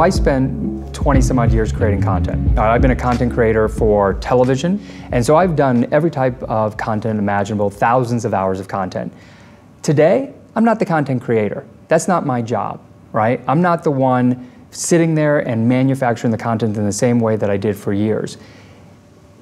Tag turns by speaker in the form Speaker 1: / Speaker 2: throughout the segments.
Speaker 1: I spent 20 some odd years creating content. Uh, I've been a content creator for television, and so I've done every type of content imaginable, thousands of hours of content. Today, I'm not the content creator. That's not my job, right? I'm not the one sitting there and manufacturing the content in the same way that I did for years.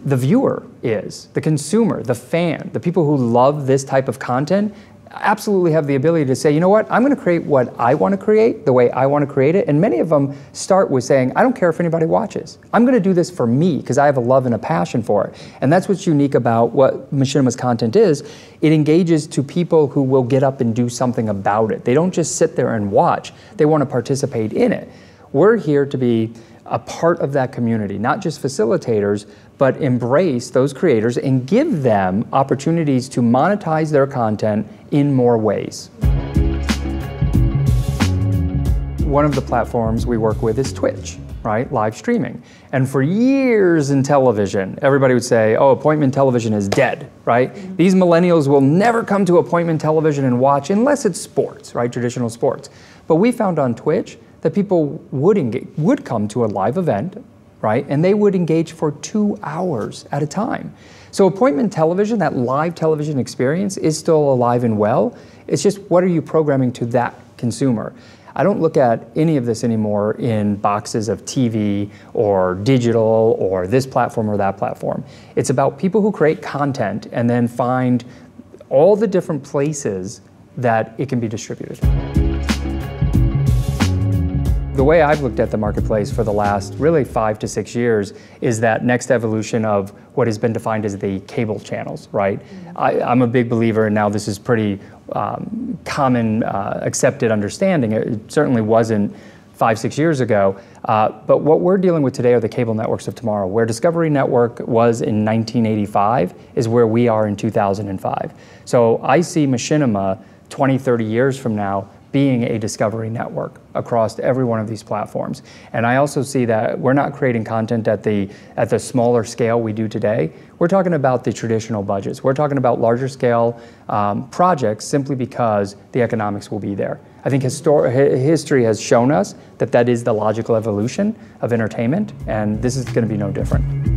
Speaker 1: The viewer is, the consumer, the fan, the people who love this type of content, absolutely have the ability to say, you know what, I'm going to create what I want to create, the way I want to create it. And many of them start with saying, I don't care if anybody watches. I'm going to do this for me because I have a love and a passion for it. And that's what's unique about what Machinima's content is. It engages to people who will get up and do something about it. They don't just sit there and watch, they want to participate in it. We're here to be a part of that community, not just facilitators, but embrace those creators and give them opportunities to monetize their content in more ways. One of the platforms we work with is Twitch, right? Live streaming. And for years in television, everybody would say, oh, appointment television is dead, right? Mm-hmm. These millennials will never come to appointment television and watch unless it's sports, right? Traditional sports. But we found on Twitch that people would, engage, would come to a live event, right? And they would engage for two hours at a time. So appointment television, that live television experience, is still alive and well. It's just what are you programming to that consumer? I don't look at any of this anymore in boxes of TV or digital or this platform or that platform. It's about people who create content and then find all the different places that it can be distributed. The way I've looked at the marketplace for the last really five to six years is that next evolution of what has been defined as the cable channels, right? Mm-hmm. I, am a big believer, and now this is pretty um, common uh, accepted understanding. It certainly wasn't five, six years ago. Uh, but what we're dealing with today are the cable networks of tomorrow. Where Discovery Network was in 1985 is where we are in 2005. So I see Machinima 20, 30 years from now being a discovery network across every one of these platforms. And I also see that we're not creating content at the at the smaller scale we do today. We're talking about the traditional budgets. We're talking about larger scale um, projects simply because the economics will be there. I think histor- history has shown us that that is the logical evolution of entertainment, and this is going to be no different.